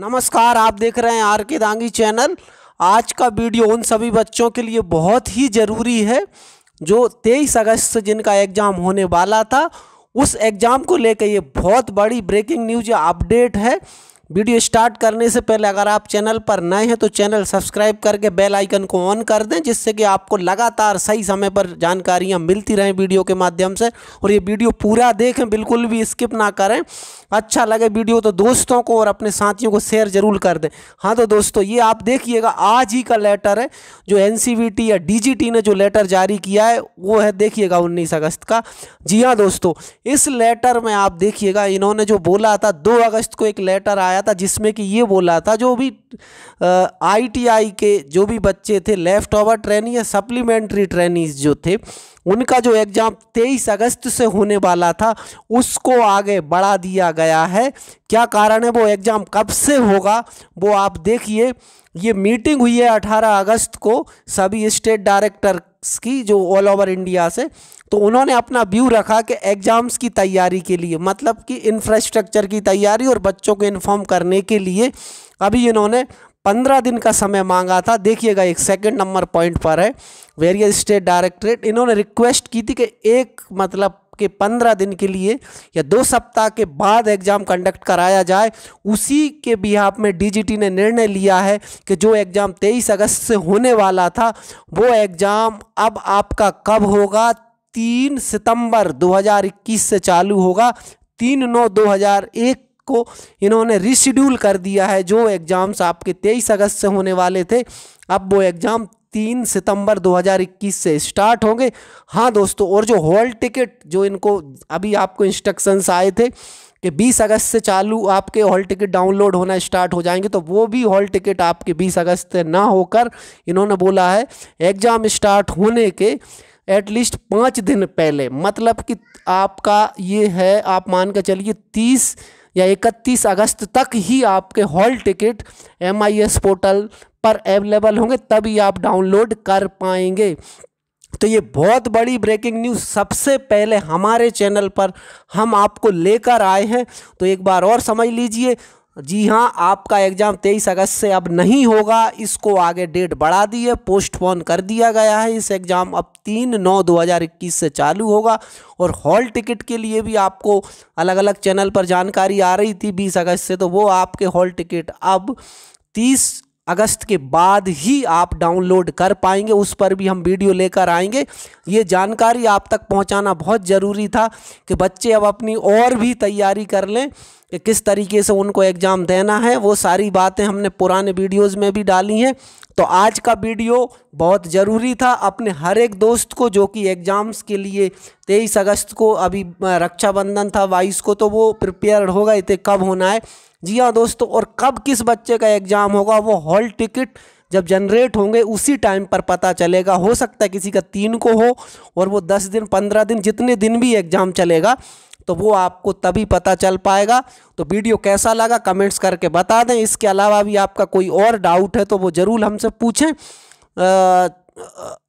नमस्कार, आप देख रहे हैं आर के दांगी चैनल। आज का वीडियो उन सभी बच्चों के लिए बहुत ही ज़रूरी है, जो 23 अगस्त से जिनका एग्ज़ाम होने वाला था, उस एग्ज़ाम को लेकर ये बहुत बड़ी ब्रेकिंग न्यूज़ या अपडेट है। वीडियो स्टार्ट करने से पहले अगर आप चैनल पर नए हैं तो चैनल सब्सक्राइब करके बेल आइकन को ऑन कर दें, जिससे कि आपको लगातार सही समय पर जानकारियाँ मिलती रहें वीडियो के माध्यम से। और ये वीडियो पूरा देखें, बिल्कुल भी स्किप ना करें। अच्छा लगे वीडियो तो दोस्तों को और अपने साथियों को शेयर ज़रूर कर दें। हाँ तो दोस्तों, ये आप देखिएगा, आज ही का लेटर है, जो एनसीवीटी या डीजीटी ने जो लेटर जारी किया है, वो है देखिएगा उन्नीस अगस्त का। जी हाँ दोस्तों, इस लेटर में आप देखिएगा, इन्होंने जो बोला था, दो अगस्त को एक लेटर आया आया था, जिसमें कि ये बोला था, जो भी आईटीआई के जो भी बच्चे थे लेफ़्ट ओवर ट्रेनिंग या सप्लीमेंट्री ट्रेनिंग जो थे, उनका जो एग्ज़ाम 23 अगस्त से होने वाला था, उसको आगे बढ़ा दिया गया है। क्या कारण है वो एग्ज़ाम कब से होगा, वो आप देखिए। ये मीटिंग हुई है 18 अगस्त को सभी स्टेट डायरेक्टर्स की, जो ऑल ओवर इंडिया से। तो उन्होंने अपना व्यू रखा कि एग्ज़ाम्स की तैयारी के लिए मतलब कि इंफ्रास्ट्रक्चर की तैयारी और बच्चों को इन्फॉर्म करने के लिए। अभी इन्होंने पंद्रह दिन का समय मांगा था, देखिएगा एक सेकंड नंबर पॉइंट पर है। वेरियस स्टेट डायरेक्टरेट इन्होंने रिक्वेस्ट की थी कि एक मतलब के पंद्रह दिन के लिए या दो सप्ताह के बाद एग्ज़ाम कंडक्ट कराया जाए, उसी के बिहाफ में डीजीटी ने निर्णय लिया है कि जो एग्ज़ाम तेईस अगस्त से होने वाला था, वो एग्ज़ाम अब आपका कब होगा? तीन सितंबर 2021 से चालू होगा। तीन नौ 2001 को इन्होंने रिशेड्यूल कर दिया है जो एग्ज़ाम्स आपके तेईस अगस्त से होने वाले थे। अब वो एग्ज़ाम तीन सितंबर 2021 से स्टार्ट होंगे। हाँ दोस्तों, और जो हॉल टिकट, जो इनको, अभी आपको इंस्ट्रक्शंस आए थे कि 20 अगस्त से चालू आपके हॉल टिकट डाउनलोड होना स्टार्ट हो जाएँगे तो वो भी हॉल टिकट आपके 20 अगस्त से ना होकर इन्होंने बोला है, एग्ज़ाम स्टार्ट होने के एटलीस्ट पाँच दिन पहले। मतलब कि आपका ये है, आप मान कर चलिए तीस या इकतीस अगस्त तक ही आपके हॉल टिकट एमआईएस पोर्टल पर अवेलेबल होंगे, तभी आप डाउनलोड कर पाएँगे। तो ये बहुत बड़ी ब्रेकिंग न्यूज़ सबसे पहले हमारे चैनल पर हम आपको लेकर आए हैं। तो एक बार और समझ लीजिए जी हाँ आपका एग्ज़ाम तेईस अगस्त से अब नहीं होगा। इसको आगे डेट बढ़ा दी है, पोस्टपोन कर दिया गया है। इस एग्ज़ाम अब तीन नौ दो हज़ार इक्कीस से चालू होगा। और हॉल टिकट के लिए भी आपको अलग अलग चैनल पर जानकारी आ रही थी बीस अगस्त से तो वो आपके हॉल टिकट अब तीस अगस्त के बाद ही आप डाउनलोड कर पाएँगे, उस पर भी हम वीडियो लेकर आएँगे। ये जानकारी आप तक पहुंचाना बहुत ज़रूरी था कि बच्चे अब अपनी और भी तैयारी कर लें कि किस तरीके से उनको एग्ज़ाम देना है। वो सारी बातें हमने पुराने वीडियोज़ में भी डाली हैं। तो आज का वीडियो बहुत ज़रूरी था अपने हर एक दोस्त को, जो कि एग्ज़ाम्स के लिए तेईस अगस्त को अभी रक्षाबंधन था, बाईस को तो वो प्रिपेयर होगा इतने कब होना है। जी हाँ दोस्तों, और कब किस बच्चे का एग्ज़ाम होगा, वो हॉल टिकट जब जनरेट होंगे, उसी टाइम पर पता चलेगा। हो सकता है किसी का तीन को हो, और वो दस दिन, पंद्रह दिन, जितने दिन भी एग्ज़ाम चलेगा तो वो आपको तभी पता चल पाएगा। तो वीडियो कैसा लगा, कमेंट्स करके बता दें। इसके अलावा भी आपका कोई और डाउट है तो वो ज़रूर हमसे पूछें।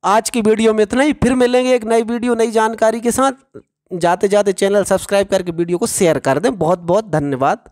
आज की वीडियो में इतना ही। फिर मिलेंगे एक नई वीडियो, नई जानकारी के साथ। जाते जाते चैनल सब्सक्राइब करके वीडियो को शेयर कर दें। बहुत बहुत धन्यवाद।